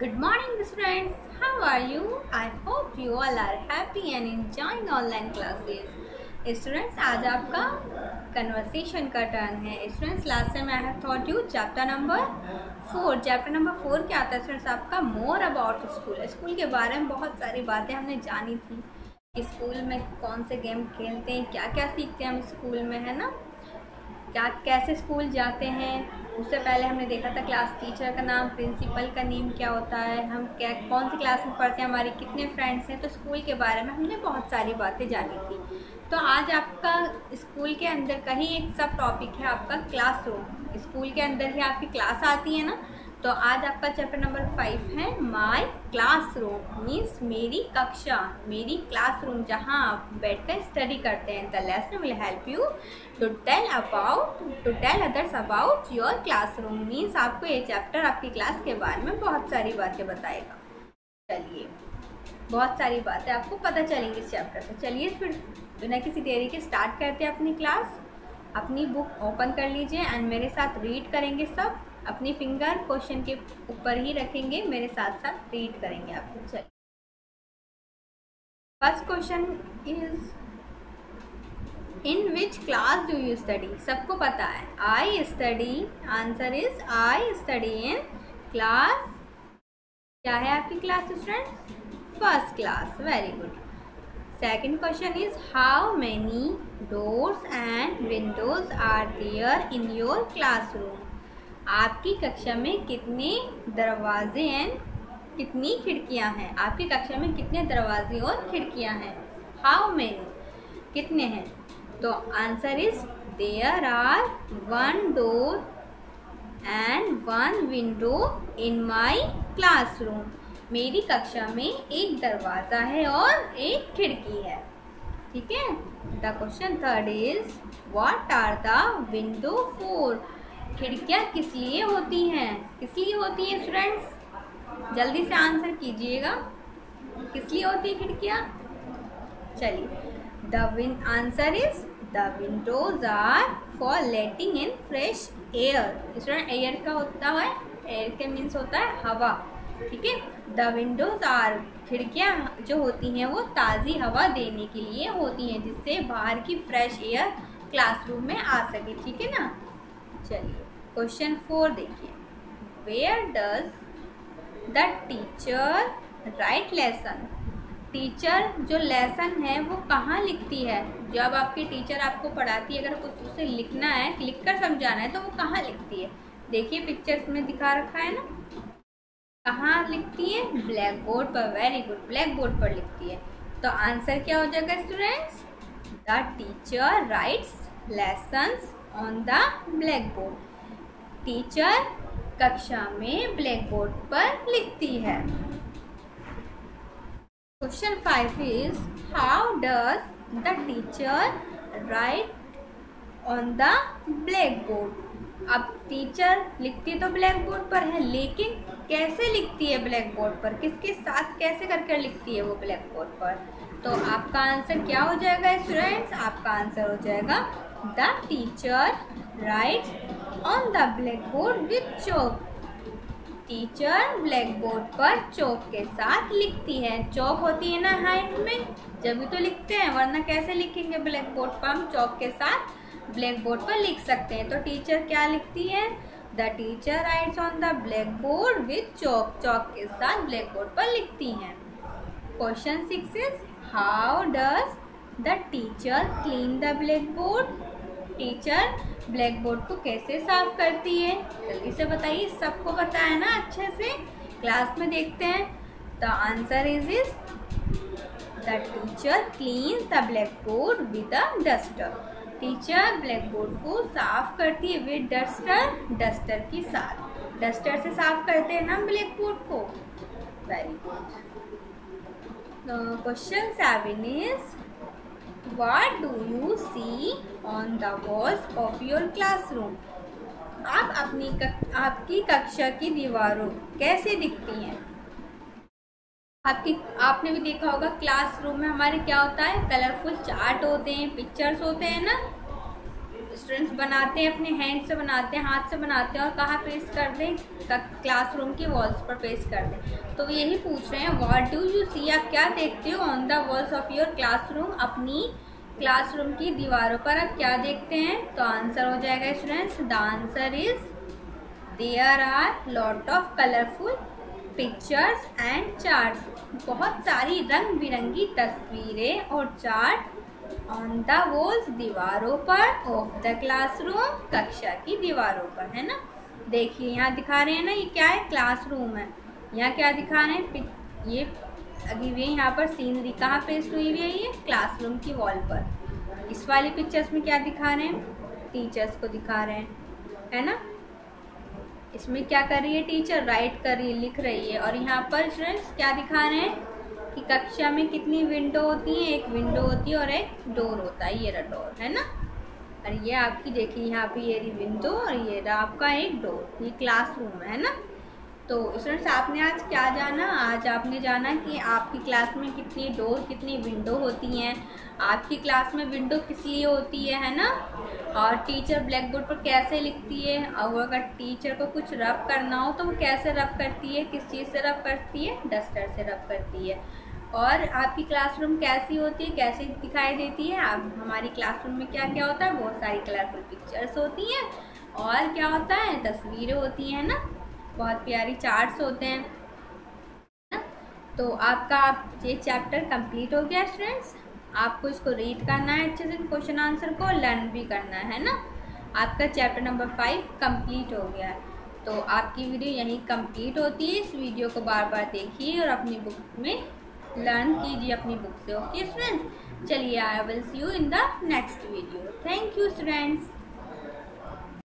Good morning friends. How are you? I hope you all are happy and enjoying online classes. Students आज आपका conversation का turn है students last time I have thought you chapter number four chapter number four क्या आता है students आपका more about school school के बारे में बहुत सारी बातें हमने जानी थी स्कूल में कौन से गेम खेलते हैं क्या क्या सीखते हैं हम स्कूल में, है ना क्या, कैसे स्कूल जाते हैं? उससे पहले हमने देखा था क्लास टीचर का नाम, प्रिंसिपल का नेम क्या होता है, हम क्या, कौन सी क्लास में पढ़ते हैं, हमारे कितने फ्रेंड्स हैं तो स्कूल के बारे में हमने बहुत सारी बातें जानी थी। तो आज आपका स्कूल के अंदर कहीं एक सब टॉपिक है आपका क्लासरूम स्कूल के अंदर ही आपकी क्लास आती है ना तो आज आपका चैप्टर नंबर फाइव है माई क्लासरूम मीन्स मेरी कक्षा, मेरी क्लासरूम जहाँ आप बैठकर स्टडी करते हैं। The lesson will help you to tell about to tell others about your classroom means आपको ये चैप्टर आपकी क्लास के बारे में बहुत सारी बातें बताएगा। चलिए, बहुत सारी बातें आपको पता चलेंगी इस चैप्टर से। चलिए फिर बिना किसी देरी के स्टार्ट करते हैं अपनी क्लास अपनी बुक ओपन कर लीजिए एंड मेरे साथ रीड करेंगे सब। अपनी फिंगर क्वेश्चन के ऊपर ही रखेंगे, मेरे साथ साथ रीड करेंगे आपको चलिए। First question is in which class do you study सबको पता है। I study answer is I study in class क्या है आपकी class student first class very good second question is how many doors and windows are there in your classroom आपकी कक्षा में कितने दरवाजे एंड कितनी खिड़कियाँ हैं? आपकी कक्षा में कितने दरवाजे और खिड़कियाँ हैं? How many? कितने हैं? तो answer is there are one door and one window in my classroom मेरी कक्षा में एक दरवाज़ा है और एक खिड़की है। ठीक है? The question third is what are the window for खिड़कियाँ किस लिए होती हैं? किस लिए होती हैं स्टूडेंट्स जल्दी से आंसर कीजिएगा। किस लिए होती है खिड़कियाँ? चलिए। The win answer is the windows are for letting in fresh air student air का होता है एयर के मीन्स होता है हवा। ठीक है? द विंडोज़ आर खिड़कियाँ जो होती हैं वो ताज़ी हवा देने के लिए होती हैं, जिससे बाहर की फ्रेश एयर क्लासरूम में आ सके। ठीक है ना? चलिए। क्वेश्चन फोर देखिए। Where does the teacher write lesson teacher जो लेसन है, वो कहाँ लिखती है? जब आपकी टीचर आपको पढ़ाती है, अगर कुछ उसे लिखना है लिख कर समझाना है तो वो कहाँ लिखती है? देखिए पिक्चर्स में दिखा रखा है ना? कहाँ लिखती है? ब्लैक बोर्ड पर वेरी गुड ब्लैक बोर्ड पर लिखती है। तो आंसर क्या हो जाएगा students the teacher writes lessons on the black board teacher कक्षा में ब्लैक बोर्ड पर लिखती है। Question five is how does the teacher write on the black board अब टीचर लिखती तो ब्लैक बोर्ड पर है, लेकिन कैसे लिखती है ब्लैक बोर्ड पर? किसके साथ कैसे करके लिखती है वो ब्लैक बोर्ड पर? तो आपका आंसर क्या हो जाएगा स्टूडेंट्स आपका आंसर हो जाएगा the teacher write the black board with chalk teacher black board पर चौक के साथ लिखती है। चौक होती है ना हाइट में? जब भी तो लिखते हैं, वरना कैसे लिखेंगे ब्लैक बोर्ड पर? हम चौक के साथ ब्लैक बोर्ड पर लिख सकते हैं। तो टीचर क्या लिखती है? The teacher writes on the black board with chalk chalk के साथ ब्लैक बोर्ड पर लिखती हैं। Question six is how does the teacher clean the black board teacher black board को कैसे साफ़ करती है। जल्दी से बताइए, सबको पता है ना अच्छे से? क्लास में देखते हैं। The answer is is the teacher clean the black board with a duster teacher black board को साफ़ करती है विद डस्टर डस्टर के साथ डस्टर से साफ़ करते हैं ना ब्लैक बोर्ड को। Very good question seven is What do you see on the walls of your classroom? आप अपनी कक, आपकी कक्षा की दीवारों कैसे दिखती हैं? आपकी आपने भी देखा होगा क्लासरूम में हमारे क्या होता है? कलरफुल चार्ट होते हैं पिक्चर्स होते हैं ना? स्टूडेंट्स बनाते हैं अपने हैंड से बनाते हैं हाथ से बनाते हैं और कहाँ पेस्ट कर दें? क्लासरूम की वॉल्स पर पेस्ट कर दें। तो यही पूछ रहे हैं व्हाट डू यू सी आप क्या देखते हो on the walls of your classroom अपनी क्लासरूम की दीवारों पर आप क्या देखते हैं? तो आंसर हो जाएगा students, the answer is there are lot of colourful pictures and chart बहुत सारी रंग बिरंगी तस्वीरें और चार्ट ऑन द वॉल्स दीवारों पर ऑफ़ द क्लासरूम कक्षा की दीवारों पर, है ना? देखिए, यहाँ दिखा रहे हैं ना, ये क्या है? क्लासरूम है। यहाँ क्या दिखा रहे हैं? ये अभी हुई यहाँ पर सीनरी कहाँ पेस्ट हुई हुई है? ये क्लासरूम की वॉल पर। इस वाली पिक्चर्स में क्या दिखा रहे हैं? टीचर्स को दिखा रहे हैं, है ना? इसमें क्या कर रही है टीचर राइट कर रही है, लिख रही है। और यहाँ पर स्टूडेंट्स क्या दिखा रहे हैं? कि कक्षा में कितनी विंडो होती है? एक विंडो होती है और एक डोर होता है, ये रहा डोर है ना? और ये आपकी, देखिए यहाँ पे ये विंडो और ये रहा आपका एक डोर ये क्लासरूम है ना? तो स्टूडेंट्स आपने आज क्या जाना? आज आपने जाना कि आपकी क्लास में कितनी डोर कितनी विंडो होती हैं। आपकी क्लास में विंडो किस लिए होती है है ना? और टीचर ब्लैक बोर्ड पर कैसे लिखती है? और अगर टीचर को कुछ रब करना हो तो वो कैसे रब करती है? किस चीज़ से रब करती है? डस्टर से रब करती है। और आपकी क्लासरूम कैसी होती है? कैसी दिखाई देती है? आप, हमारी क्लासरूम में क्या क्या होता है? बहुत सारी कलरफुल पिक्चर्स होती हैं। और क्या होता है? तस्वीरें होती हैं ना? बहुत प्यारी चार्ट्स होते हैं। ना? तो आपका ये चैप्टर कंप्लीट हो गया स्टूडेंट्स आपको इसको रीड करना है अच्छे से, क्वेश्चन आंसर को, लर्न भी करना है ना? आपका चैप्टर नंबर फाइव कंप्लीट हो गया। है तो आपकी वीडियो यहीं कंप्लीट होती है। इस वीडियो को बार बार देखिए और अपनी बुक में लर्न कीजिए अपनी बुक से, ओके स्टूडेंट्स चलिए I will see you in the next video thank you students